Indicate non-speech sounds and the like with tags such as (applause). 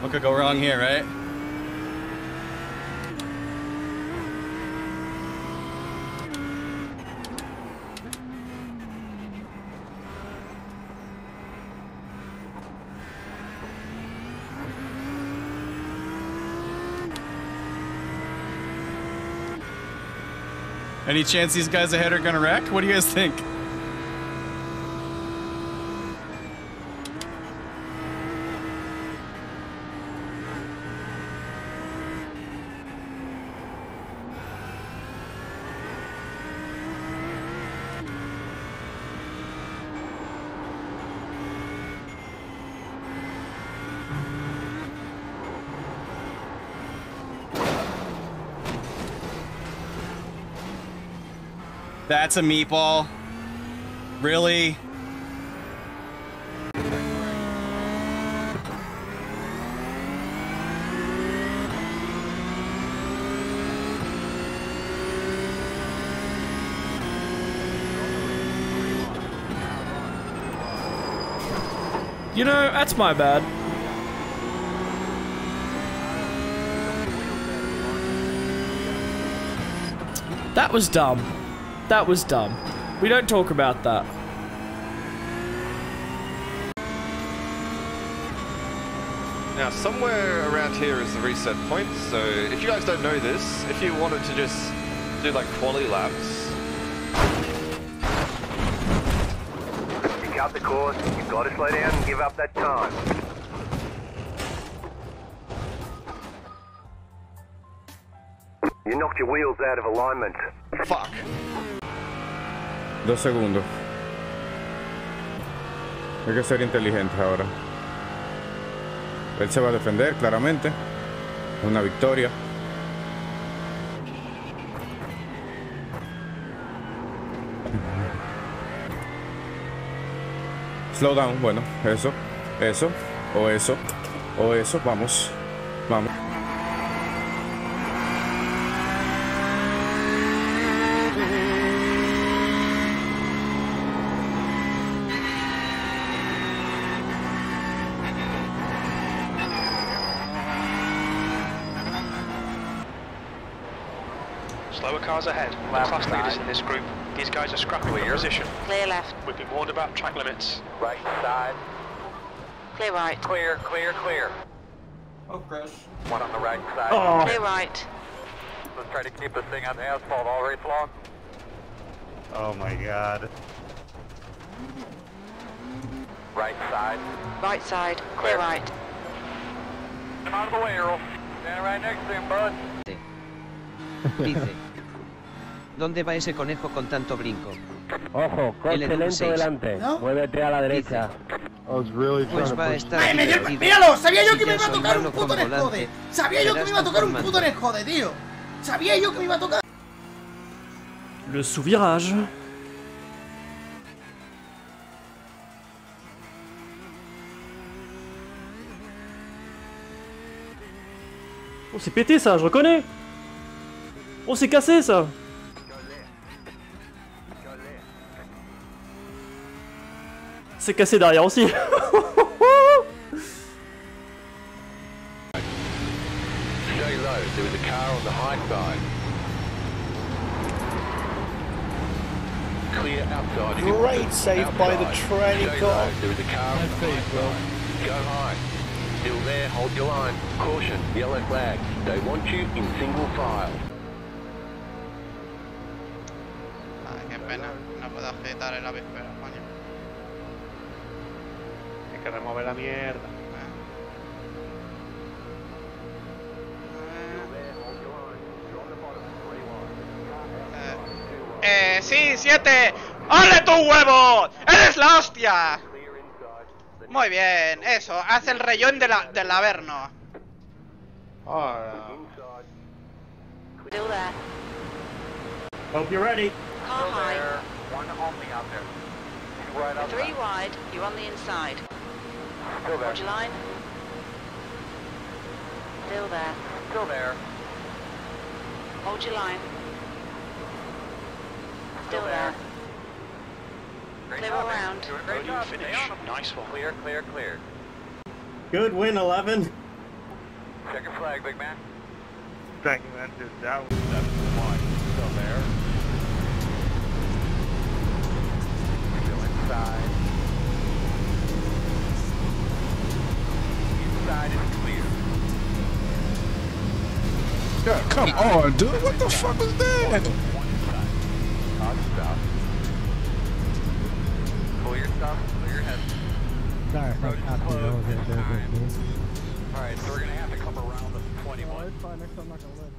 What could go wrong here, right? Any chance these guys ahead are gonna wreck? What do you guys think? That's a meatball. Really? You know, that's my bad. That was dumb. That was dumb. We don't talk about that. Now, somewhere around here is the reset point, so if you guys don't know this, if you wanted to just do like quality laps, You cut the course, you've got to slow down and give up that time. You knocked your wheels out of alignment. fuck. Dos segundos. Hay que ser inteligente ahora. Él se va a defender, claramente. Una victoria. Slow down, bueno, eso, eso, o eso, o eso, vamos, vamos. Slower cars ahead. The class leaders in this group. These guys are scrapping for position. Clear left. We've been warned about track limits. Right side. Clear right. Clear, clear, clear. Oh, Chris. One on the right side. Oh. Clear right. Let's try to keep this thing on the asphalt all race long. Oh my god. Right side. Right side. Clear right. Come out of the way, Earl. Stand right next to him, bud. (laughs) Dice. ¿Dónde va ese conejo con tanto brinco? Ojo, coche lento delante. Muévete a la derecha. Pues va a estar. ¡Ay, me dio-. ¡Míralo! Sabía yo que me iba a tocar un puto en el jode. Sabía yo que me iba a tocar un puto en el jode, tío. Sabía yo que me iba a tocar. Le sous-virage. Oh, c'est pété ça, je reconnais Oh, c'est cassé ça outside. if you want Great save by the Outside. tranny Stay car. low. There was a car on the high side. Go high. Still there. Hold your line. Caution. Yellow flag. They want you in single file. Ay, qué pena. No puedo agitar el avispero, coño. Hay que remover la mierda. Eh, eh, sí, siete. ¡Ole tu huevo! ¡Eres la hostia! Muy bien, eso. Haz el rellón de la, del Averno. There. Hope you're ready. Car high. One only out there. Right Three wide. You're on the inside. Still there. Hold your line. Still there. Still there. Hold your line. Still there. Clear all round. Podium finish. Nice one. Clear, clear, clear. Good win, 11. Check your flag, big man. Thank you, man. Dude, that was... That's one. Still there. Still inside. Inside come on, dude. What the fuck was that? Hot stuff. Pull your stuff. Clear your head. Sorry, Approach I is have to closed. go It's get this. Alright, so we're gonna have to come around the 21. It's fine, next time I'm not gonna live.